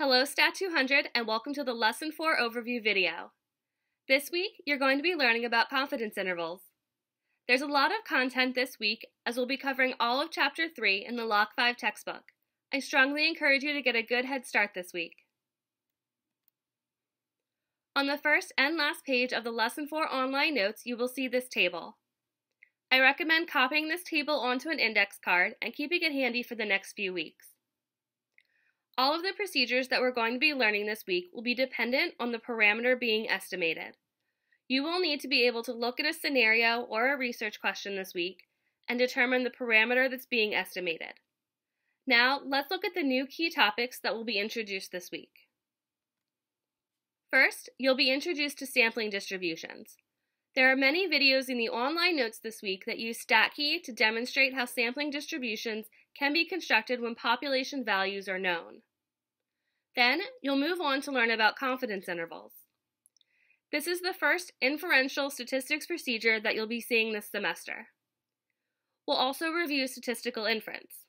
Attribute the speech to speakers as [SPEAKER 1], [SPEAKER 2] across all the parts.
[SPEAKER 1] Hello Stat 200 and welcome to the Lesson 4 overview video. This week, you're going to be learning about confidence intervals. There's a lot of content this week as we'll be covering all of Chapter 3 in the Lock 5 textbook. I strongly encourage you to get a good head start this week. On the first and last page of the Lesson 4 online notes, you will see this table. I recommend copying this table onto an index card and keeping it handy for the next few weeks. All of the procedures that we're going to be learning this week will be dependent on the parameter being estimated. You will need to be able to look at a scenario or a research question this week and determine the parameter that's being estimated. Now, let's look at the new key topics that will be introduced this week. First, you'll be introduced to sampling distributions. There are many videos in the online notes this week that use StatKey to demonstrate how sampling distributions can be constructed when population values are known. Then, you'll move on to learn about confidence intervals. This is the first inferential statistics procedure that you'll be seeing this semester. We'll also review statistical inference.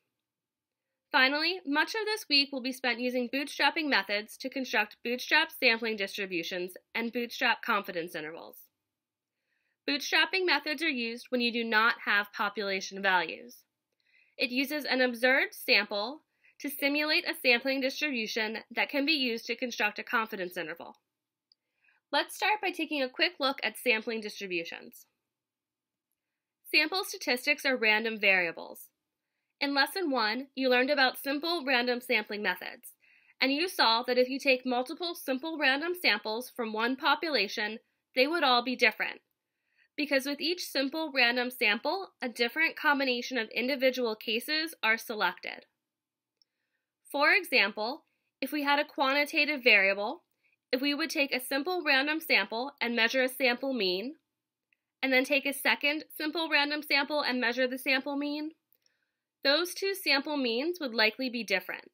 [SPEAKER 1] Finally, much of this week will be spent using bootstrapping methods to construct bootstrap sampling distributions and bootstrap confidence intervals. Bootstrapping methods are used when you do not have population values. It uses an observed sample to simulate a sampling distribution that can be used to construct a confidence interval. Let's start by taking a quick look at sampling distributions. Sample statistics are random variables. In Lesson 1, you learned about simple random sampling methods, and you saw that if you take multiple simple random samples from one population, they would all be different. Because with each simple random sample, a different combination of individual cases are selected. For example, if we had a quantitative variable, if we would take a simple random sample and measure a sample mean, and then take a second simple random sample and measure the sample mean, those two sample means would likely be different.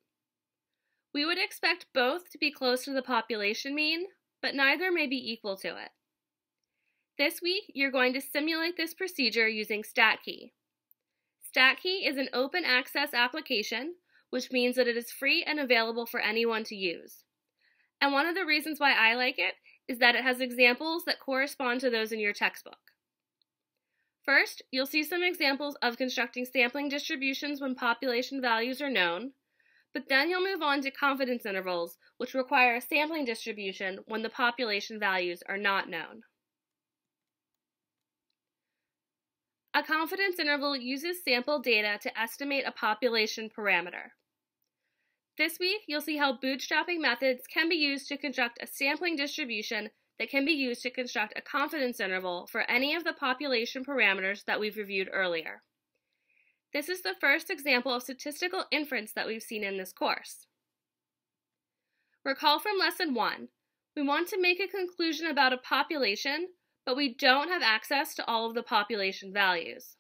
[SPEAKER 1] We would expect both to be close to the population mean, but neither may be equal to it. This week, you're going to simulate this procedure using StatKey. StatKey is an open access application which means that it is free and available for anyone to use. And one of the reasons why I like it is that it has examples that correspond to those in your textbook. First, you'll see some examples of constructing sampling distributions when population values are known, but then you'll move on to confidence intervals, which require a sampling distribution when the population values are not known. A confidence interval uses sample data to estimate a population parameter. This week, you'll see how bootstrapping methods can be used to construct a sampling distribution that can be used to construct a confidence interval for any of the population parameters that we've reviewed earlier. This is the first example of statistical inference that we've seen in this course. Recall from Lesson 1, we want to make a conclusion about a population but we don't have access to all of the population values.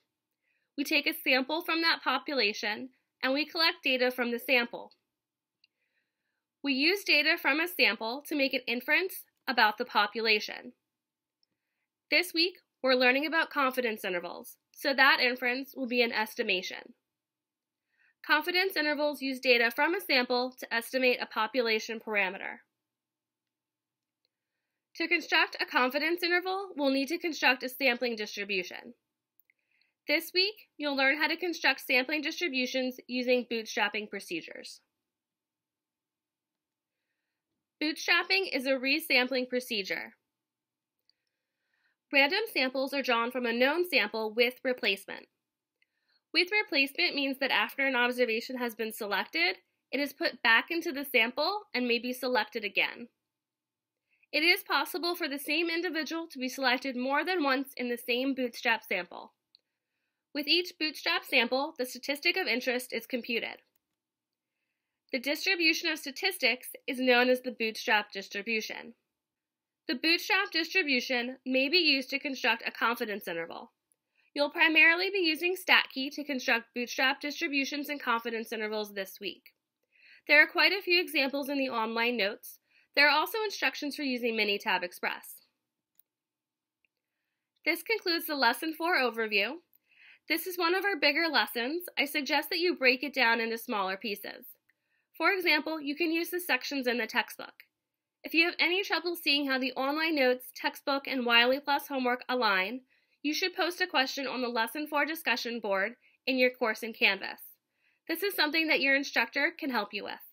[SPEAKER 1] We take a sample from that population and we collect data from the sample. We use data from a sample to make an inference about the population. This week, we're learning about confidence intervals, so that inference will be an estimation. Confidence intervals use data from a sample to estimate a population parameter. To construct a confidence interval, we'll need to construct a sampling distribution. This week, you'll learn how to construct sampling distributions using bootstrapping procedures. Bootstrapping is a resampling procedure. Random samples are drawn from a known sample with replacement. With replacement means that after an observation has been selected, it is put back into the sample and may be selected again. It is possible for the same individual to be selected more than once in the same bootstrap sample. With each bootstrap sample, the statistic of interest is computed. The distribution of statistics is known as the bootstrap distribution. The bootstrap distribution may be used to construct a confidence interval. You'll primarily be using StatKey to construct bootstrap distributions and confidence intervals this week. There are quite a few examples in the online notes, there are also instructions for using Minitab Express. This concludes the Lesson 4 overview. This is one of our bigger lessons. I suggest that you break it down into smaller pieces. For example, you can use the sections in the textbook. If you have any trouble seeing how the online notes, textbook, and Wiley Plus homework align, you should post a question on the Lesson 4 discussion board in your course in Canvas. This is something that your instructor can help you with.